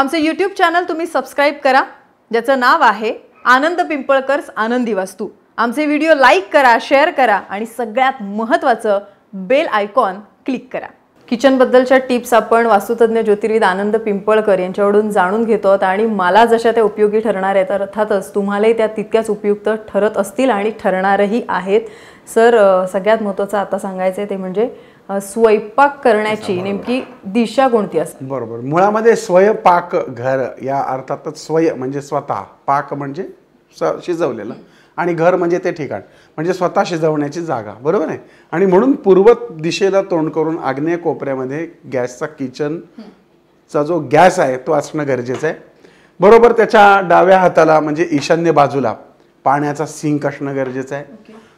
आमचं YouTube channel तुम्ही subscribe करा. ज्याचं नाव आहे आनंद पिंपळकर्स आनंदी वास्तू. आमचे व्हिडिओ लाईक करा शेअर करा आणि सगळ्यात महत्त्वाचं बेल आयकॉन क्लिक करा. किचनबद्दलच्या टिप्स आपण वास्तुतज्ञ ज्योतिर्विद आनंद पिंपळकर यांच्याकडून जाणून घेतो आहोत आणि मला जशा त्या उपयोगी ठरणार आहेत अर्थातच तुम्हालाही त्या तितक्याच उपयुक्त ठरत असतील आणि ठरणारही आहेत. सर सगळ्यात महत्त्वाचं आता सांगायचं आहे ते म्हणजे स्वयंपाक करण्याची नेमकी दिशा कोणती असते? बरोबर. मुळामध्ये स्वयंपाक घर या अर्थातच स्वय म्हणजे स्वतः. पाक म्हणजे स- शिजवलेलं आणि घर म्हणजे ते ठिकाण. म्हणजे स्वतः शिजवण्याची जागा. बरोबर आहे? आणि म्हणून पूर्व दिशेला तोंड करून आग्नेय कोपऱ्यामध्ये गॅसचा किचनचा जो गॅस आहे तो असणं गरजेचं आहे. बरोबर त्याच्या डाव्या हाताला म्हणजे ईशान्य बाजूला पाण्याचा सिंक असणं गरजेचं आहे.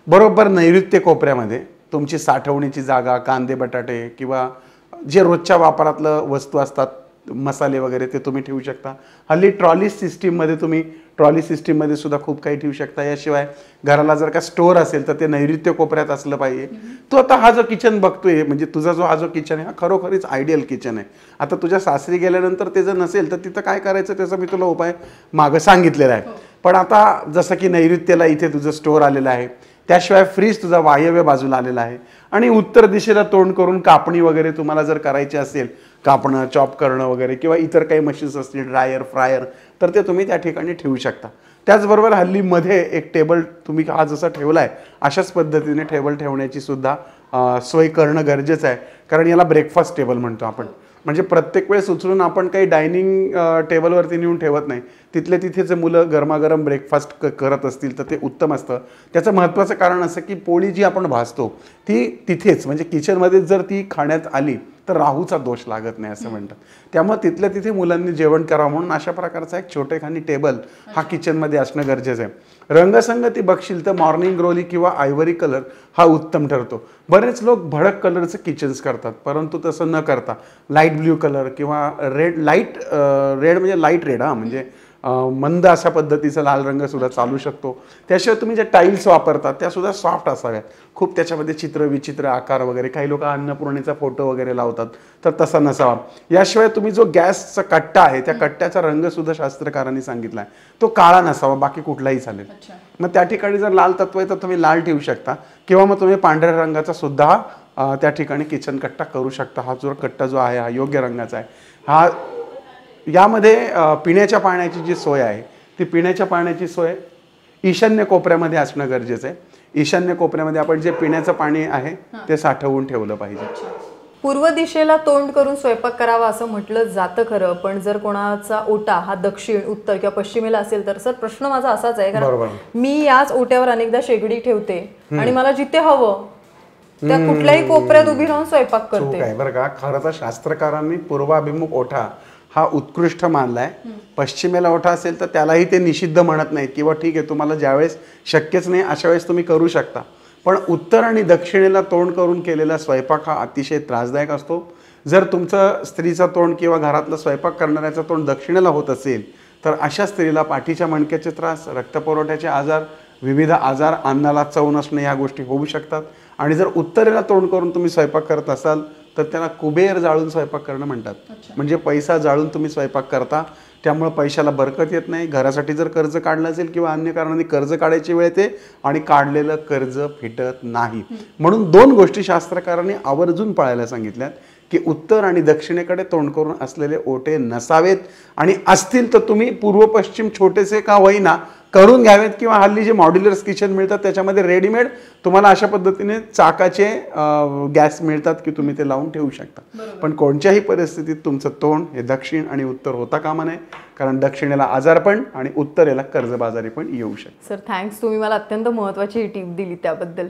बरोबर नैऋत्य कोपऱ्यामध्ये तुमची साठवणीची जागा कांदे बटाटे किंवा जे रोजच्या वापरातलं वस्तू असतात मसाले वगैरे ते तुम्ही ठेवू शकता. हल्ली ट्रॉली सिस्टीममध्ये तुम्ही ट्रॉली सिस्टीममध्ये सुद्धा खूप काही ठेवू शकता. याशिवाय घराला जर का स्टोअर असेल तर ते नैऋत्य कोपऱ्यात असलं पाहिजे. तू आता हा जो किचन बघतोय म्हणजे तुझा जो हा जो किचन आहे हा खरोखरीच आयडियल किचन आहे. आता तुझ्या सासरी गेल्यानंतर ते जर नसेल तर तिथं काय करायचं त्याचा मी तुला उपाय मागं सांगितलेला आहे. पण आता जसं की नैऋत्यला इथे तुझं स्टोअर आलेलं आहे त्याशिवाय फ्रीज तुझा वायव्य बाजूला आलेला आहे. आणि उत्तर दिशेला तोंड करून कापणी वगैरे तुम्हाला जर करायची असेल कापणं चॉप करणं वगैरे किंवा इतर काही मशीन्स असतील ड्रायर फ्रायर तर ते तुम्ही त्या ठिकाणी ठेवू शकता. त्याचबरोबर हल्लीमध्ये एक टेबल तुम्ही हा जसा ठेवला आहे अशाच पद्धतीने टेबल ठेवण्याची सुद्धा सोय करणं गरजेचं आहे. कारण याला ब्रेकफास्ट टेबल म्हणतो आपण. म्हणजे प्रत्येक वेळेस उचलून आपण काही डायनिंग टेबलवरती नेऊन ठेवत नाही. तिथले तिथे जे मुलं गरमागरम ब्रेकफास्ट क करत असतील तर ते उत्तम असतं. त्याचं महत्त्वाचं कारण असं की पोळी जी आपण भाजतो ती तिथेच म्हणजे किचनमध्ये जर ती खाण्यात आली तर राहूचा दोष लागत नाही असं म्हणतात. त्यामुळे तिथल्या तिथे मुलांनी जेवण करावं म्हणून अशा प्रकारचा एक छोटेखानी टेबल हा किचनमध्ये असणं गरजेचं आहे. रंगसंगती बघशील तर मॉर्निंग ग्रोली किंवा आयव्हरी कलर हा उत्तम ठरतो. बरेच लोक भडक कलरचं किचन्स करतात परंतु तसं न करता लाइट ब्ल्यू कलर किंवा रेड लाइट रेड म्हणजे लाइट रेड हा म्हणजे मंद अशा पद्धतीचा लाल रंग सुद्धा चालू शकतो. त्याशिवाय तुम्ही जे टाईल्स वापरतात त्या सुद्धा सॉफ्ट असाव्यात. खूप त्याच्यामध्ये चित्र विचित्र आकार वगैरे काही लोक अन्नपूर्णेचा फोटो वगैरे लावतात तर तसा नसावा. याशिवाय तुम्ही जो गॅसचा कट्टा आहे त्या कट्ट्याचा रंग सुद्धा शास्त्रकारांनी सांगितला आहे तो काळा नसावा बाकी कुठलाही चालेल. मग त्या ठिकाणी जर लाल तत्व आहे तर तुम्ही लाल ठेवू शकता. किंवा मग तुम्ही पांढऱ्या रंगाचा सुद्धा त्या ठिकाणी किचन कट्टा करू शकता. हा जो कट्टा जो आहे हा योग्य रंगाचा आहे. हा यामध्ये पिण्याच्या पाण्याची जी सोय आहे ती पिण्याच्या पाण्याची सोय ईशान्य कोपऱ्यामध्ये असणं गरजेचं आहे. ईशान्य कोपऱ्यामध्ये आपण जे पिण्याचं पाणी आहे ते साठवून ठेवलं पाहिजे. पूर्व दिशेला तोंड करून स्वयंपाक करावा असं म्हटलं जातं खरं पण जर कोणाचा ओटा हा दक्षिण उत्तर किंवा पश्चिमेला असेल तर सर प्रश्न माझा असाच आहे. कारण मी याच ओट्यावर अनेकदा शेगडी ठेवते आणि मला जिथे हवं त्या कुठल्याही कोपऱ्यात उभी राहून स्वयंपाक करते. बरं का. खरं तर शास्त्रकारांनी पूर्वाभिमुख ओठा हा उत्कृष्ट मानलाय. पश्चिमेला ओठा असेल तर त्यालाही ते निषिद्ध म्हणत नाहीत किंवा ठीक आहे तुम्हाला ज्यावेळेस शक्यच नाही अशा वेळेस तुम्ही करू शकता. पण उत्तर आणि दक्षिणेला तोंड करून केलेला स्वयंपाक हा अतिशय त्रासदायक असतो. जर तुमचं स्त्रीचं तोंड किंवा घरातलं स्वयंपाक करणाऱ्याचं तोंड दक्षिणेला होत असेल तर अशा स्त्रीला पाठीच्या मणक्याचे त्रास रक्तपुरवठ्याचे आजार विविध आजार अन्नाला चव नसणे या गोष्टी होऊ शकतात. आणि जर उत्तरेला तोंड करून तुम्ही स्वयंपाक करत असाल तर त्याला कुबेर जाळून स्वयंपाक करणं म्हणतात. म्हणजे पैसा जाळून तुम्ही स्वयंपाक करता त्यामुळे पैशाला बरकत येत नाही. घरासाठी जर कर्ज काढलं असेल किंवा अन्य कारणाने कर्ज काढायची वेळ येते आणि काढलेलं कर्ज फिटत नाही. म्हणून दोन गोष्टी शास्त्रकारांनी आवर्जून पाळायला सांगितल्यात. की उत्तर आणि दक्षिणेकडे तोंड करून असलेले ओटे नसावेत. आणि असतील तर तुम्ही पूर्व पश्चिम छोटेसे का होईना करून घ्यावेत किंवा हल्ली जे मॉड्युलर्स किचन मिळतात त्याच्यामध्ये रेडीमेड तुम्हाला अशा पद्धतीने चाकाचे गॅस मिळतात की तुम्ही ते लावून ठेवू शकता. पण कोणत्याही परिस्थितीत तुमचं तोंड हे दक्षिण आणि उत्तर होता कामा नये कारण दक्षिणेला आजारपण आणि उत्तरेला कर्जबाजारी पण येऊ शकते. सर थँक्स तुम्ही मला अत्यंत महत्वाची टीप दिली त्याबद्दल.